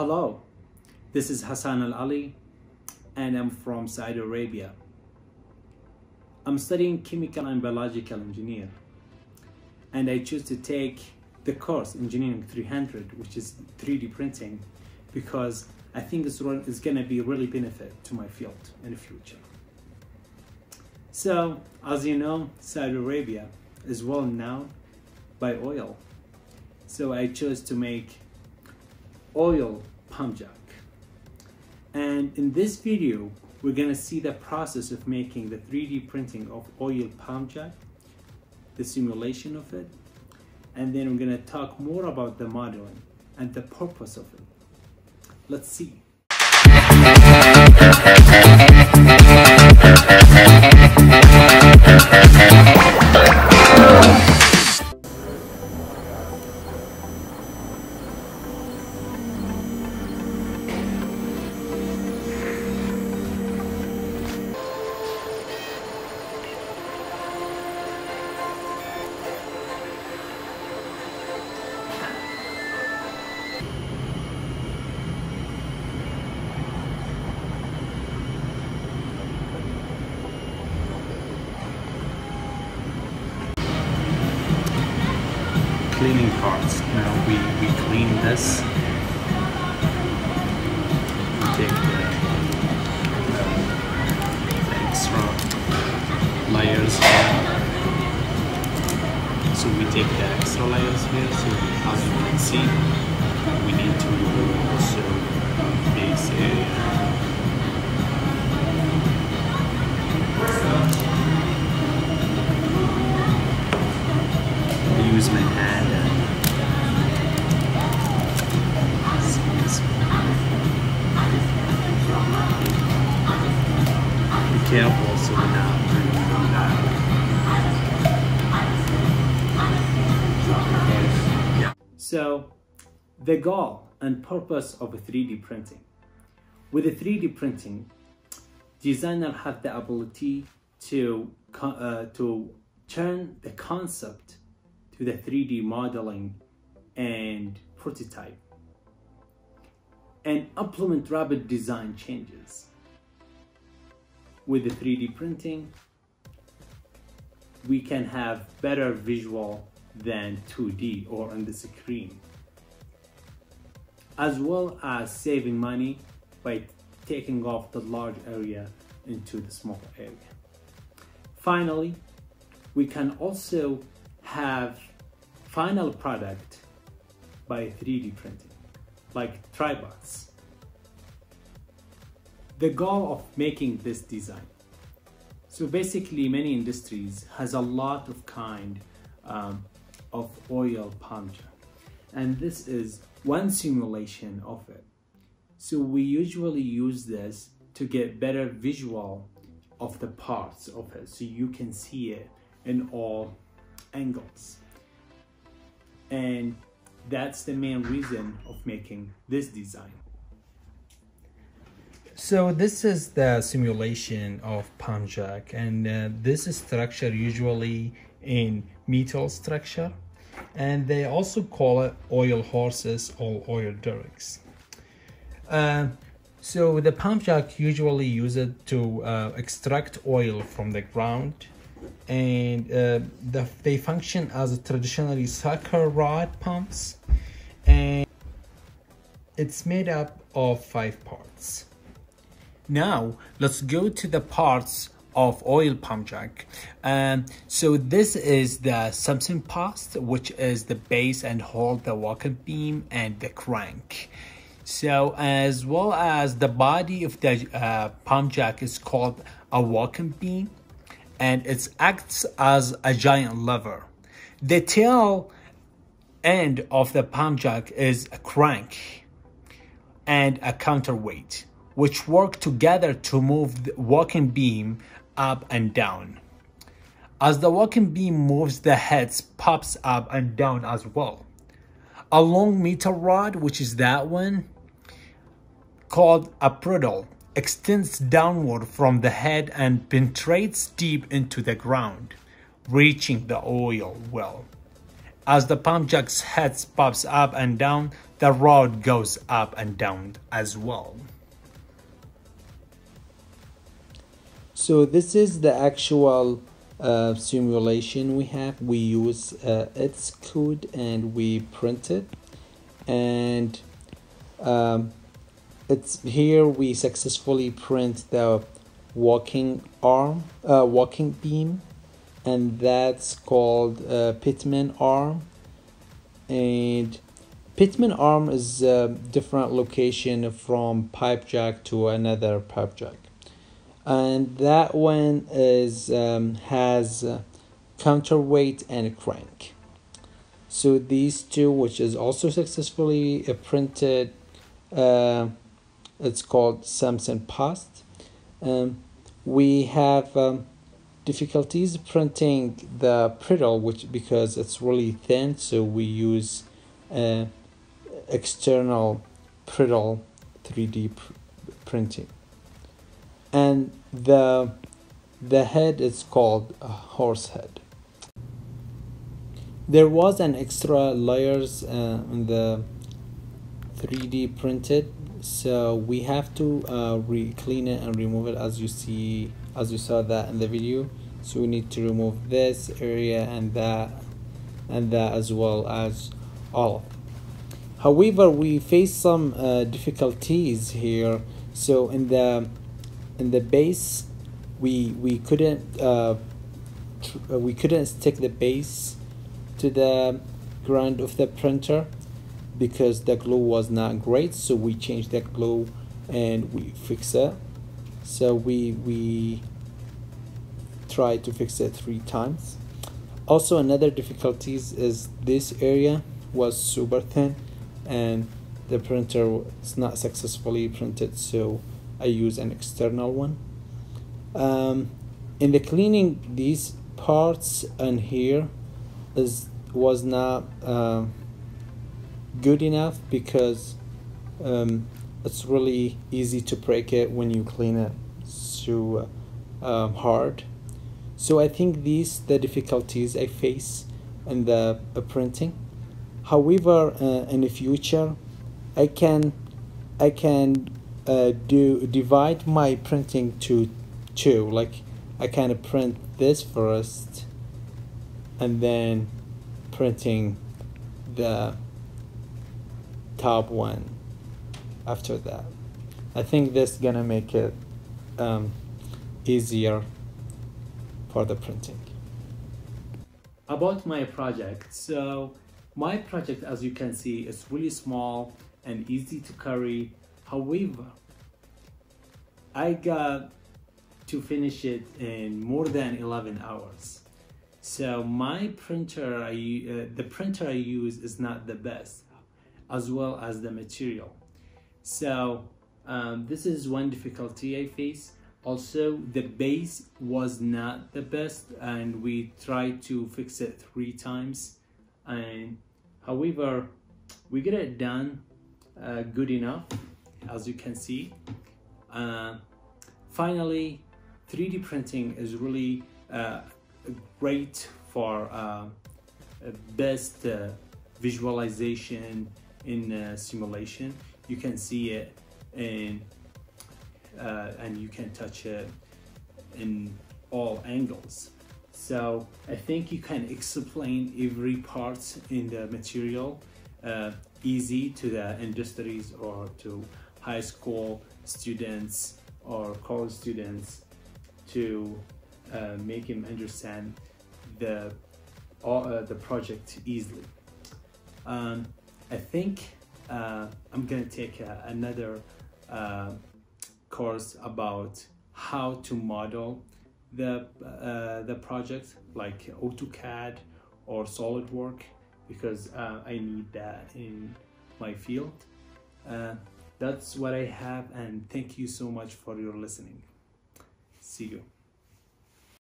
Hello, this is Hassan Al Ali and I'm from Saudi Arabia. I'm studying chemical and biological engineer and I choose to take the course Engineering 300 which is 3D printing because I think it's, it's going to be really benefit to my field in the future. So, as you know, Saudi Arabia is well known by oil. So I chose to make oil pump jack. And in this video, we're gonna see the process of making the 3D printing of oil pump jack, the simulation of it, and then we're gonna talk more about the modeling and the purpose of it. Let's see. Clean this. Take extra layers here. So we take the extra layers here. So as you can see, we need to remove also base area. So we're not. So the goal and purpose of 3D printing. With 3D printing, designer have the ability to uh, to turn the concept to the 3D modeling and prototype and implement rapid design changes. With the 3D printing, we can have better visual than 2D or on the screen, as well as saving money by taking off the large area into the small area. Finally, we can also have final product by 3D printing, like tripods. The goal of making this design. So basically many industries has a lot of kind um, of oil pump jack. And this is one simulation of it. So we usually use this to get better visual of the parts of it so you can see it in all angles and that's the main reason of making this design. So this is the simulation of pump jack and uh, this is structure usually in metal structure and they also call it oil horses or oil derricks. Uh, so the pump jack usually use it to uh, extract oil from the ground and uh, the, they function as traditionally sucker rod pumps and it's made up of five parts. Now let's go to the parts of oil pump jack. Um, so this is the Simpson post, which is the base and hold the walking beam and the crank. So as well as the body of the uh, pump jack is called a walking beam and it acts as a giant lever. The tail end of the pump jack is a crank and a counterweight, which work together to move the walking beam up and down. As the walking beam moves, the head pops up and down as well. A long metal rod, which is that one, called a pruddle, extends downward from the head and penetrates deep into the ground, reaching the oil well. As the pump jack's head pops up and down, the rod goes up and down as well. So this is the actual uh, simulation we have. We use uh, its code and we print it. And um, it's here we successfully print the walking arm, uh, walking beam. And that's called uh, pitman arm. And pitman arm is a different location from pipe jack to another pipe jack and that one is um, has uh, counterweight and crank. So these two which is also successfully uh, printed uh, it's called Samson Post um, we have um, difficulties printing the Priddle which because it's really thin so we use uh, external Priddle 3D pr printing and the the head is called a horse head. There was an extra layers uh, in the 3d printed so we have to uh, re clean it and remove it as you see as you saw that in the video. So we need to remove this area and that and that as well as all however we face some uh, difficulties here. So in the in the base we we couldn't uh, uh, we couldn't stick the base to the ground of the printer because the glue was not great so we changed the glue and we fix it. So we we tried to fix it three times. Also another difficulties is this area was super thin and the printer was not successfully printed so I use an external one. Um, in the cleaning these parts and here is was not uh, good enough because um, it's really easy to break it when you clean it so uh, hard. So I think these the difficulties I face in the uh, printing. However uh, in the future I can I can uh, do divide my printing to two. Like I kind of print this first and then printing the top one after that. I think this gonna make it um, easier for the printing. About my project. So my project as you can see is really small and easy to carry. However I got to finish it in more than 11 hours. So my printer, I, uh, the printer I use is not the best, as well as the material. So um, this is one difficulty I face. Also, the base was not the best, and we tried to fix it three times. And however, we get it done uh, good enough, as you can see. Uh, finally, 3D printing is really uh, great for uh, best uh, visualization in uh, simulation. You can see it in, uh, and you can touch it in all angles. So I think you can explain every part in the material easy to the industries or to high school students or college students to uh, make him understand the uh, the project easily. Um, I think uh, I'm gonna take uh, another uh, course about how to model the uh, the project like AutoCAD or SolidWorks because I need that in my field that's what I have and thank you so much for your listening. See you.